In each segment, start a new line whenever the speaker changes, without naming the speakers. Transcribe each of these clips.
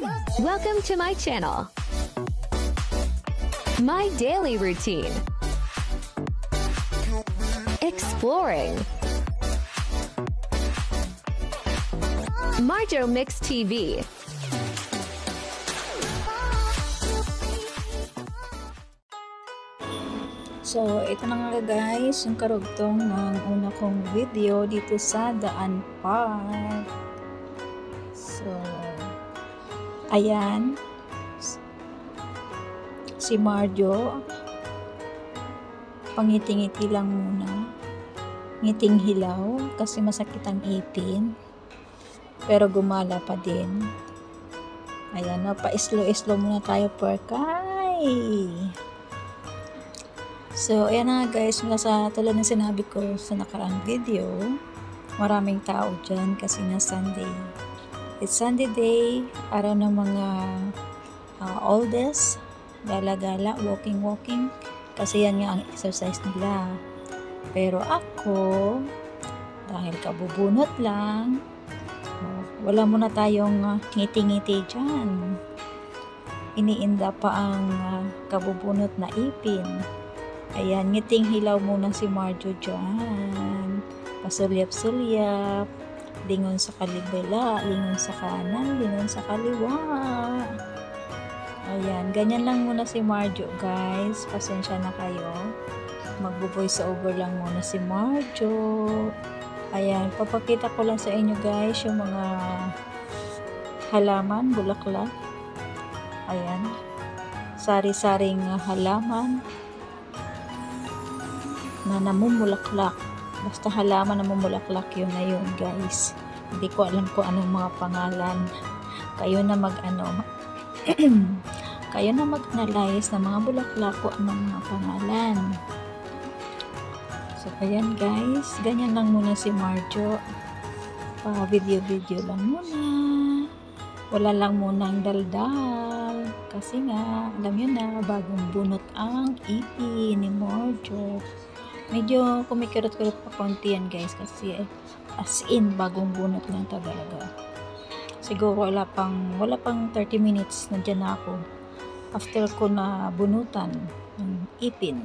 Welcome to my channel. My daily routine. Exploring. Marjo Mix TV.
So, ito na nga guys, yung karugtong ng una kong video dito sa Daan Park. Ayan. Si Marjo, pangiti-ngiti lang muna. Ngiting hilaw kasi masakit ang ipin. Pero gumala pa din. Ayan, no, pa-slow-slow muna tayo per kay. So, ayan na guys, mula sa tulad ng sinabi ko sa nakaraang video, maraming tao dyan kasi na Sunday. It's Sunday day, araw ng mga uh, oldest, gala-gala, walking-walking, kasi yan nga ang exercise nila. Pero ako, dahil kabubunot lang, uh, wala muna tayong uh, ngiti-ngiti dyan. Iniinda pa ang uh, kabubunot na ipin. Ayan, ngiting hilaw muna si Marjo dyan. Pasulyap-sulyap. Lingon sa kalibela, lingon sa kanan, lingon sa kaliwa. Ayan, ganyan lang muna si Marjo, guys. Pasensya na kayo. Magbo-voice over lang muna si Marjo. Ayan, papakita ko lang sa inyo, guys, yung mga halaman, bulaklak. Ayan. Sari-saring halaman na namumulaklak. Basta halaman na namumulaklak yun na yun guys. Hindi ko alam kung anong mga pangalan. Kayo na mag ano, kayo na mag-analyze ng mga bulaklak kung anong mga pangalan. So, ayan guys. Ganyan lang muna si Marjo. Pa video-video lang muna. Wala lang muna ang daldal. Kasi nga, alam nyo na, bagong bunot ang ipi ni Marjo medyo kumikirot-kirot pa konti yan guys kasi as in bagong bunot lang talaga. Siguro wala pang wala pang 30 minutes nandiyan na ako. After ko na bunutan ng ipin.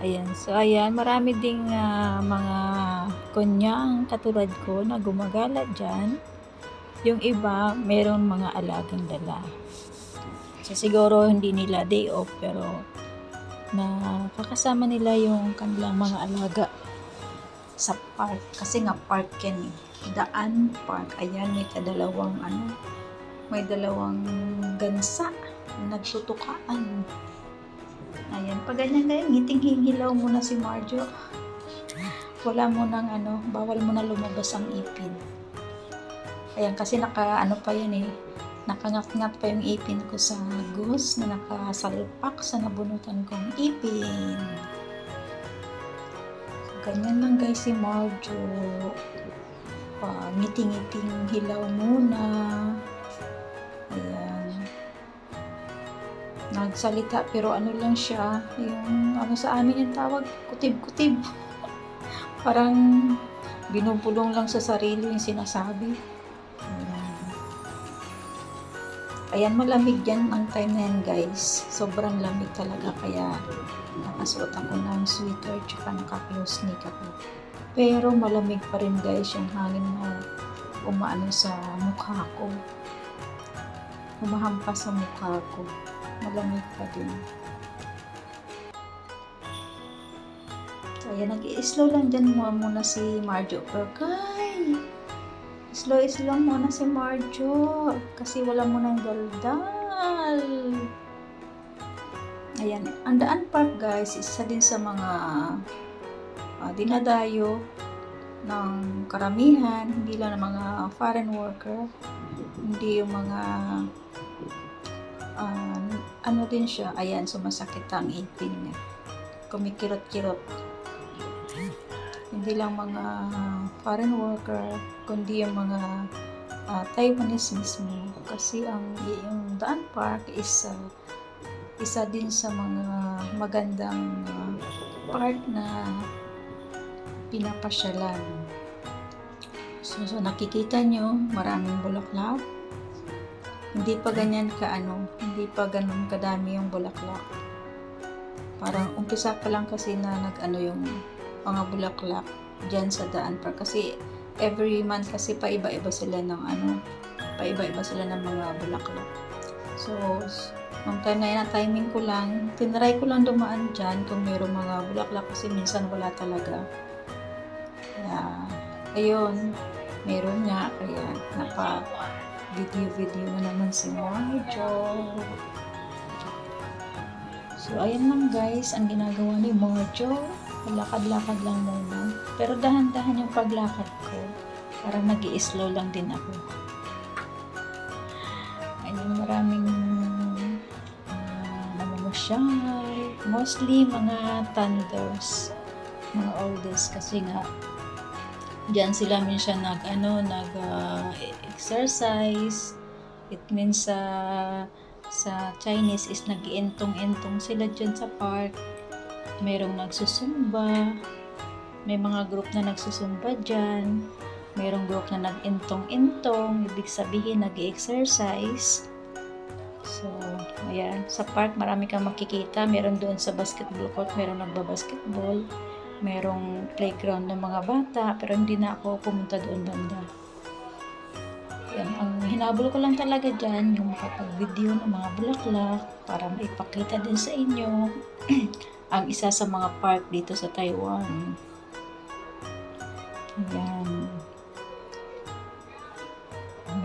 Ayan so ayan marami ding uh, mga kunyang katulad ko na gumagala dyan. Yung iba meron mga alagang dala. So siguro hindi nila day off pero na kakasama nila yung kanilang mga alaga sa park. Kasi nga park yan eh. Daan Park. Ayan, may dalawang ano, may dalawang gansa nagtutukaan. Ayan, pag ganyan ganyan, ngiting hilaw muna si Marjo. Wala mo nang ano, bawal mo na lumabas ang ipin. Ayan, kasi naka ano pa yan eh, nakangat-ngat pa yung ipin ko sa goose na nakasalpak sa nabunutan kong ipin. So, ganyan lang guys si Marjo. Uh, ngiting-ngiting hilaw muna. Ayan. Nagsalita pero ano lang siya, yung ano sa amin yung tawag, kutib-kutib. Parang binubulong lang sa sarili yung sinasabi. Ayan, malamig yan ang time na yan guys. Sobrang lamig talaga kaya nakasuot ako ng sweater tsaka naka-close knit ako. Pero malamig pa rin guys yung hangin na umaano sa mukha ko. Humahampas sa mukha ko. Malamig pa din. So, ayan, nag-i-slow lang dyan muna si Marjo. Pero kay, slow-slow muna si Marjo kasi wala mo nang daldal. Ayan, ang Daan Park guys, isa din sa mga uh, dinadayo ng karamihan, hindi lang ng mga foreign worker, hindi yung mga uh, ano din siya, ayan, sumasakit ang ipin niya. Kumikirot-kirot hindi lang mga foreign worker, kundi yung mga uh, Taiwanese mismo. Kasi ang yung Daan Park is uh, isa din sa mga magandang uh, park na pinapasyalan. So, so nakikita nyo, maraming bulaklak. Hindi pa ganyan ka ano, hindi pa ganun kadami yung bulaklak. Parang umpisa pa lang kasi na nag ano yung mga bulaklak dyan sa daan park. Kasi every month kasi paiba-iba sila ng ano, paiba-iba sila ng mga bulaklak. So, nung time na yan, timing ko lang, tinry ko lang dumaan dyan kung mayroong mga bulaklak kasi minsan wala talaga. Kaya, ayun, meron nga, kaya napa video-video na naman si Marjo. So, ayan lang guys, ang ginagawa ni Marjo. Lakad-lakad lang muna. Pero dahan-dahan yung paglakad ko. Parang nag slow lang din ako. Ayun, maraming uh, namamasyal. Mostly mga thunders. Mga oldest kasi nga diyan sila minsan nag ano nag uh, exercise it means sa uh, sa Chinese is nag-iintong-intong sila diyan sa park merong nagsusumba. May mga group na nagsusumba diyan merong group na nag-intong-intong. Ibig sabihin nag-exercise so ayan. Sa park marami kang makikita. Meron doon sa basketball court merong nagba-basketball. Merong playground ng mga bata pero hindi na ako pumunta doon banda. Yan, ang hinabol ko lang talaga dyan yung makapag-video ng mga bulaklak para maipakita din sa inyo ang isa sa mga park dito sa Taiwan. Yan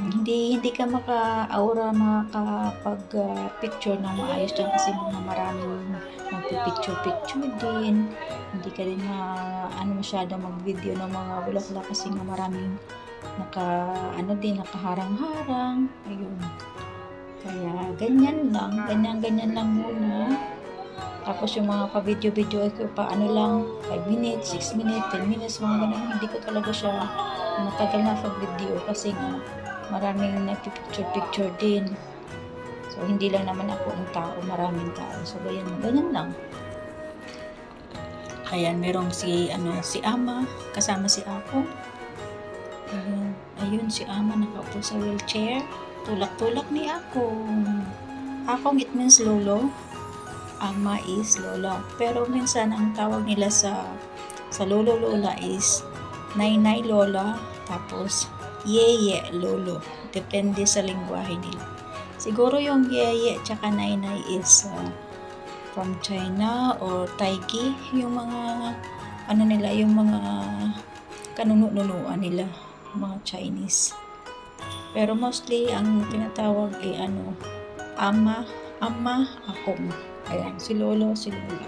hindi hindi ka maka-aura makapag uh, ng maayos dyan kasi mga maraming magpipicture-picture din. Hindi ka rin na ano masyado mag-video ng mga bulaklak kasi nga maraming naka ano din nakaharang-harang. Ayun. Kaya ganyan lang. Ganyan ganyan lang muna tapos yung mga pa-video-video ko pa ano lang 5 minutes, 6 minutes, 10 minutes mga ganun hindi ko talaga siya matagal na pag-video kasi nga maraming nagpipicture-picture din so hindi lang naman ako ang tao maraming tao so ganyan ganyan lang Ayan, merong si, ano, si Ama, kasama si Ako. Ayun, ayun si Ama nakaupo sa wheelchair. Tulak-tulak ni Ako. Akong it means lolo. Ama is lola. Pero minsan ang tawag nila sa sa lolo lola is nay-nay lola tapos yeye lolo. Depende sa lingwahe nila. Siguro yung yeye tsaka nay-nay is uh, from China or Taiki, yung mga ano nila, yung mga kanununuan nila, mga Chinese. Pero mostly ang tinatawag ay ano, ama, ama, akong. Ayan, si lolo, si lola.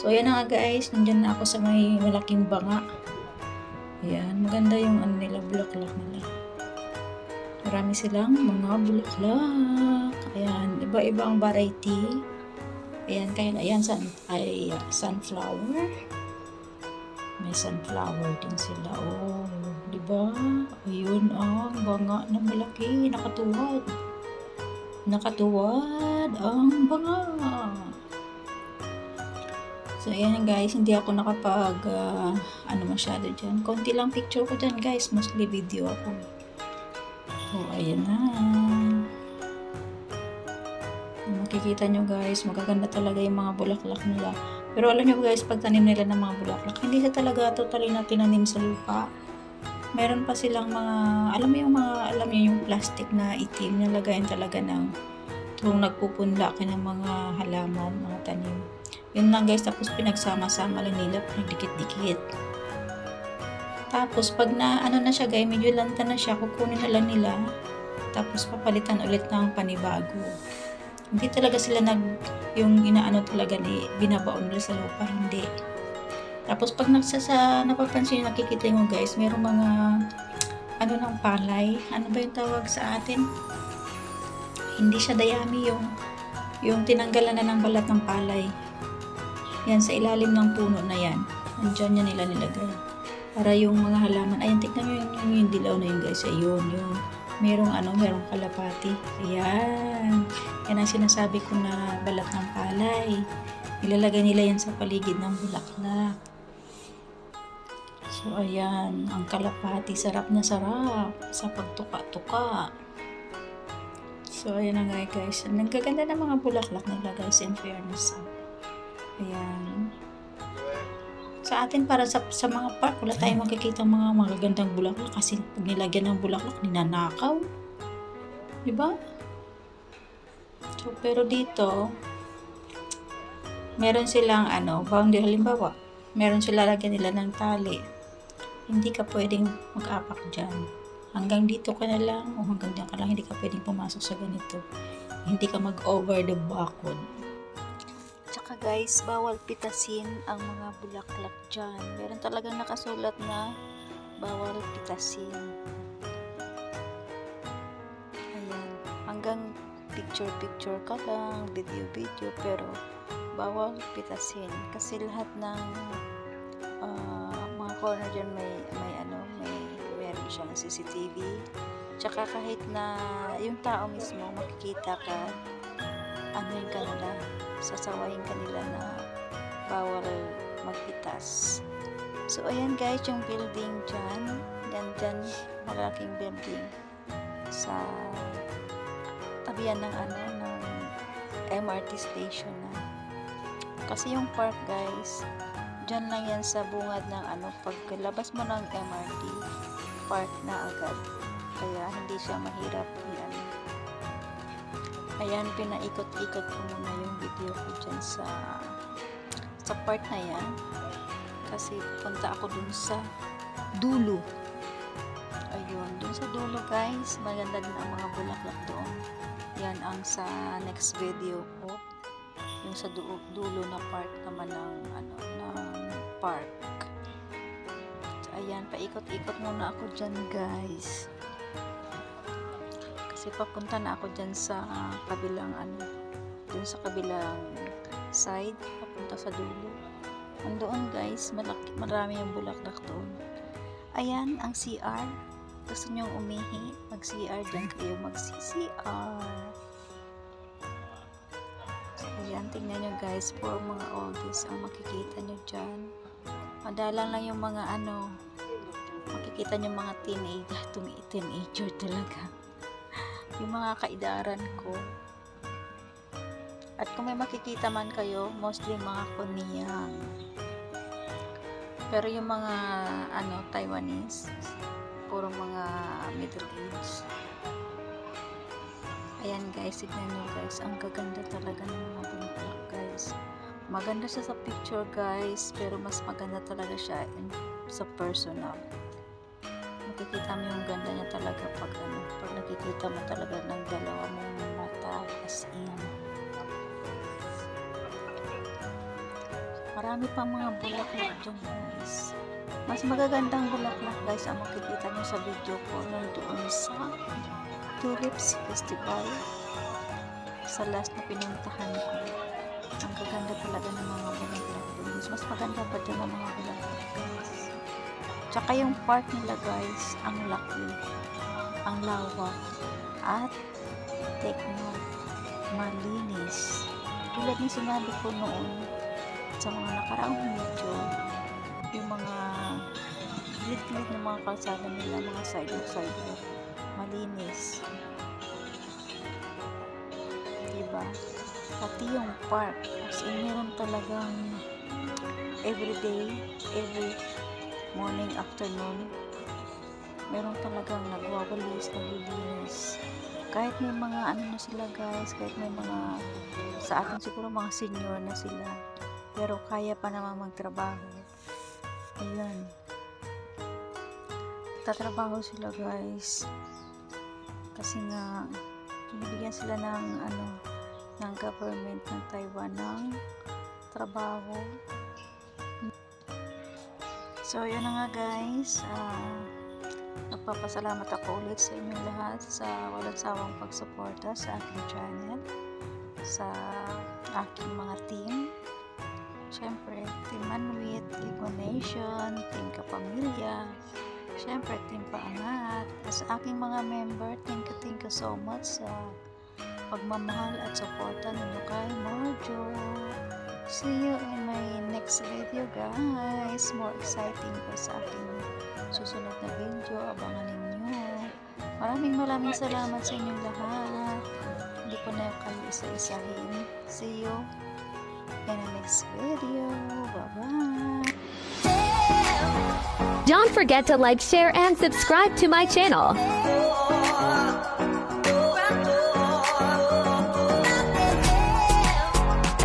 So ayan na nga guys, nandyan na ako sa may malaking banga. Ayan, maganda yung ano nila, bulaklak nila. Marami silang mga bulaklak. Ayan, iba-ibang variety. Ayan, kaya ayan, sun, ay sunflower. May sunflower din sila. Oh, di ba? Ayun, ah, banga na malaki, nakatuwad. Nakatuwad ang banga. So, ayan guys, hindi ako nakapag, uh, ano masyado dyan. Konti lang picture ko dyan guys, mostly video ako. So, ayan na makikita nyo guys, magaganda talaga yung mga bulaklak nila. Pero alam nyo guys, pag tanim nila ng mga bulaklak, hindi sa talaga totally na tinanim sa lupa. Meron pa silang mga, alam mo yung mga, alam nyo yung plastic na itim, nalagayan talaga ng kung nagpupunla ka ng mga halaman, mga tanim. Yun lang guys, tapos pinagsama-sama lang nila, pinagdikit-dikit. Tapos pag na ano na siya guys, medyo lanta na siya, kukunin na lang nila. Tapos papalitan ulit ng panibago hindi talaga sila nag yung inaano talaga ni binabaon nila sa lupa hindi tapos pag nagsasa napapansin nakikita mo guys merong mga ano ng palay ano ba yung tawag sa atin hindi siya dayami yung yung tinanggalan na ng balat ng palay yan sa ilalim ng puno na yan andyan niya nila nilagay para yung mga halaman ayun tignan mo yung, yung, yung dilaw na yun guys ayun yung merong ano, merong kalapati. Ayan. Yan ang sinasabi ko na balat ng palay. Ilalagay nila yan sa paligid ng bulaklak. So, ayan. Ang kalapati, sarap na sarap sa pagtuka-tuka. So, ayan na nga guys. Ang gaganda ng mga bulaklak nila guys in fairness. Ayan. Sa atin, para sa, sa mga park, wala tayong makikita mga magagandang bulaklak kasi pag nilagyan ng bulaklak, ninanakaw. Diba? So, pero dito, meron silang ano, boundary halimbawa, meron sila lagyan nila ng tali. Hindi ka pwedeng mag-apak dyan. Hanggang dito ka na lang o hanggang dyan ka lang, hindi ka pwedeng pumasok sa ganito. Hindi ka mag-over the bakod. Tsaka guys, bawal pitasin ang mga bulaklak dyan. Meron talagang nakasulat na bawal pitasin. Ayan. Hanggang picture-picture ka lang, video-video, pero bawal pitasin. Kasi lahat ng mga corner dyan may, may ano, may meron siyang CCTV. Tsaka kahit na yung tao mismo makikita ka, ano yung kanila, sasawayin kanila na bawal magpitas. So, ayan guys, yung building dyan, yan dyan, malaking building sa tabihan ng ano, ng MRT station na. Kasi yung park guys, dyan lang yan sa bungad ng ano, pagkalabas mo ng MRT, park na agad. Kaya hindi siya mahirap yan. Ayan, pinaikot-ikot ko muna yung video ko dyan sa sa part na yan. Kasi punta ako dun sa dulo. Ayun, dun sa dulo guys, maganda din ang mga bulaklak doon. Yan ang sa next video ko. Yung sa du- dulo na part naman ng ano, park. So, ayan, paikot-ikot muna ako dyan guys. Kasi papunta na ako dyan sa ah, kabilang ano, dun sa kabilang side, papunta sa dulo. Andoon guys, malaki, marami yung bulaklak doon. Ayan, ang CR. Gusto nyong umihi, mag-CR dyan kayo, mag-CCR. Ayan, tingnan nyo guys, for mga oldies ang makikita nyo dyan. Madalang lang yung mga ano, makikita nyo mga teenager, tumi teenager talaga. yung mga kaidaran ko. At kung may makikita man kayo, mostly mga kuniyang. Pero yung mga ano Taiwanese, puro mga middle age. Ayan guys, tignan nyo guys, ang gaganda talaga ng mga bulaklak guys. Maganda siya sa picture guys, pero mas maganda talaga siya in, sa personal. Makikita mo yung ganda niya talaga pag ano, pag nakikita mo talaga ng dalawa mong mata as in. Marami pang mga bulaklak dyan guys. Mas magagandang bulaklak guys ang makikita nyo sa video ko nung doon sa Tulips Festival. Sa last na pinuntahan ko. Ang gaganda talaga ng mga bulaklak guys. Mas maganda pa dyan ang mga bulaklak guys. Tsaka yung park nila guys, ang laki. Ang lawak. At techno. Malinis. Tulad ng sinabi ko noon, sa mga nakaraang video, yung mga gilid-gilid ng mga kalsada nila, mga sidewalk-sidewalk, malinis. Diba? Pati yung park, as in meron talagang everyday, every morning, afternoon, meron talagang nagwawalis, naglilinis. Kahit may mga ano na sila guys, kahit may mga sa atin siguro mga senior na sila, pero kaya pa naman magtrabaho. Ayan. Tatrabaho sila guys. Kasi nga, binibigyan sila ng ano, ng government ng Taiwan ng trabaho. So, yun na nga guys. Ah, nagpapasalamat ako ulit sa inyong lahat sa walang sawang pagsuporta sa aking channel, sa aking mga team. Siyempre, Team Manwit, Ligo Nation, Team Kapamilya, Siyempre, Team Paangat, at sa aking mga member, thank you, thank you so much sa pagmamahal at suporta ninyo kay Mojo. See you in my next video, guys. More exciting pa sa aking susunod na video. Abangan ninyo. Maraming maraming salamat sa inyong lahat. Hindi ko na kayo isa-isahin. See you in the next video. Bye-bye.
Don't forget to like, share, and subscribe to my channel.